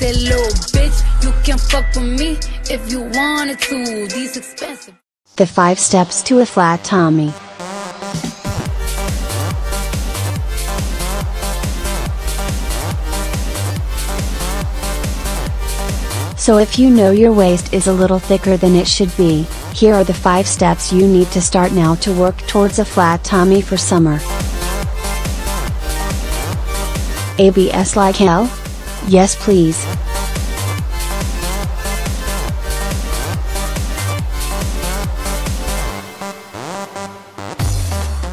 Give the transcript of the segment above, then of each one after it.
Little bitch, you can fuck with me if you wanted to. These expensive. The 5 Steps to a Flat Tummy. So if you know your waist is a little thicker than it should be, here are the 5 steps you need to start now to work towards a flat tummy for summer. ABS like hell? Yes please.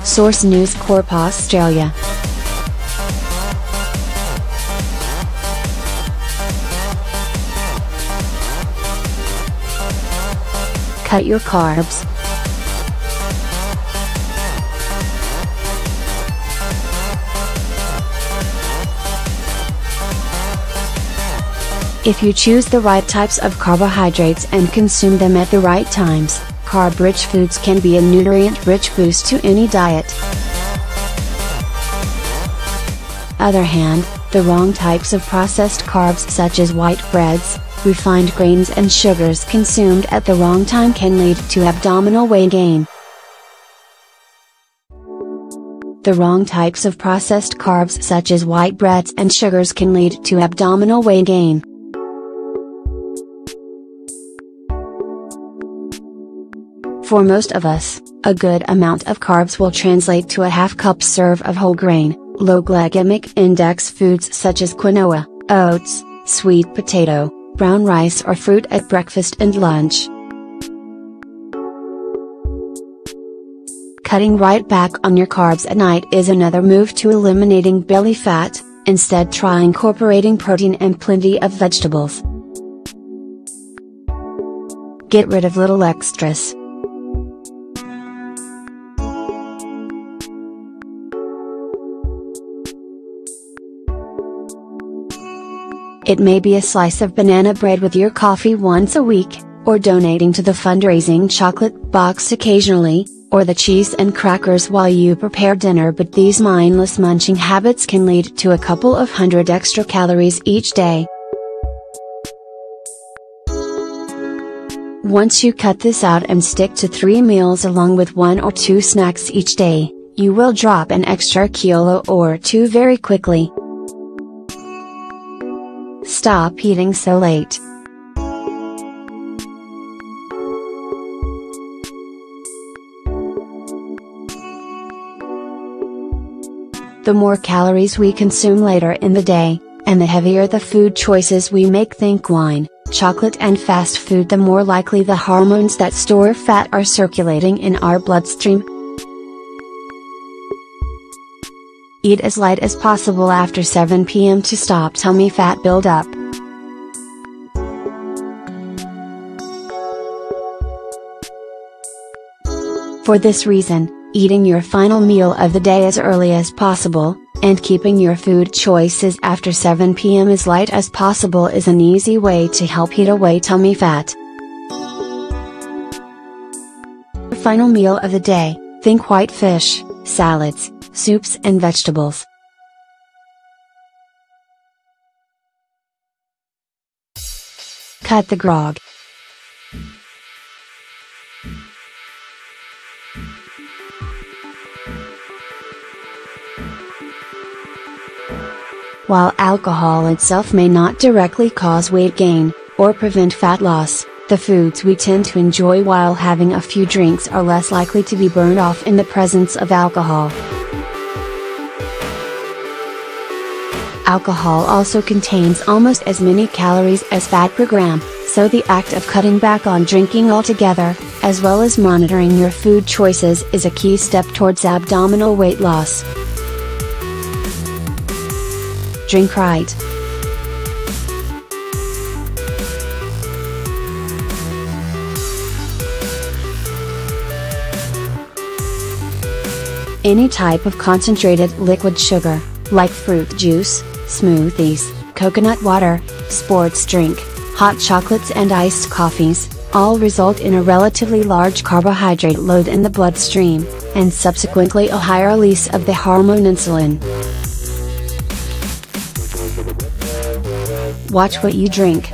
Source News Corp Australia Cut your carbs. If you choose the right types of carbohydrates and consume them at the right times, carb-rich foods can be a nutrient-rich boost to any diet. Other hand, the wrong types of processed carbs such as white breads, refined grains and sugars consumed at the wrong time can lead to abdominal weight gain. The wrong types of processed carbs such as white breads and sugars can lead to abdominal weight gain. For most of us, a good amount of carbs will translate to a half cup serve of whole grain, low glycemic index foods such as quinoa, oats, sweet potato, brown rice or fruit at breakfast and lunch. Cutting right back on your carbs at night is another move to eliminating belly fat, instead try incorporating protein and plenty of vegetables. Get rid of little extras. It may be a slice of banana bread with your coffee once a week, or donating to the fundraising chocolate box occasionally, or the cheese and crackers while you prepare dinner but these mindless munching habits can lead to a couple of hundred extra calories each day. Once you cut this out and stick to three meals along with one or two snacks each day, you will drop an extra kilo or two very quickly. Stop eating so late. The more calories we consume later in the day, and the heavier the food choices we make think wine, chocolate and fast food the more likely the hormones that store fat are circulating in our bloodstream, Eat as light as possible after 7 pm to stop tummy fat buildup. For this reason, eating your final meal of the day as early as possible, and keeping your food choices after 7 pm as light as possible is an easy way to help eat away tummy fat. Final meal of the day, think white fish, salads, soups and vegetables. Cut the grog. While alcohol itself may not directly cause weight gain, or prevent fat loss, the foods we tend to enjoy while having a few drinks are less likely to be burned off in the presence of alcohol. Alcohol also contains almost as many calories as fat per gram, so the act of cutting back on drinking altogether, as well as monitoring your food choices is a key step towards abdominal weight loss. Drink right. Any type of concentrated liquid sugar, like fruit juice, smoothies, coconut water, sports drink, hot chocolates and iced coffees, all result in a relatively large carbohydrate load in the bloodstream, and subsequently a higher release of the hormone insulin. Watch what you drink.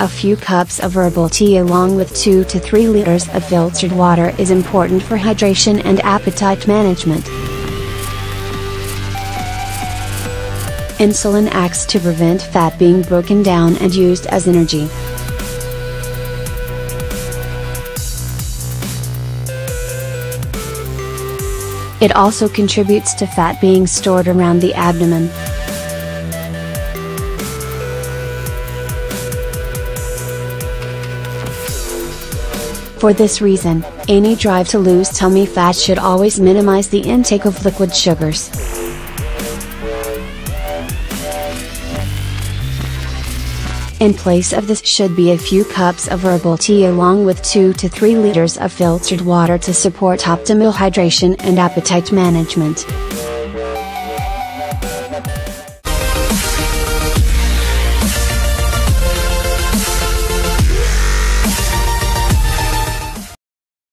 A few cups of herbal tea along with 2 to 3 liters of filtered water is important for hydration and appetite management. Insulin acts to prevent fat being broken down and used as energy. It also contributes to fat being stored around the abdomen. For this reason, any drive to lose tummy fat should always minimize the intake of liquid sugars. In place of this should be a few cups of herbal tea along with 2 to 3 liters of filtered water to support optimal hydration and appetite management.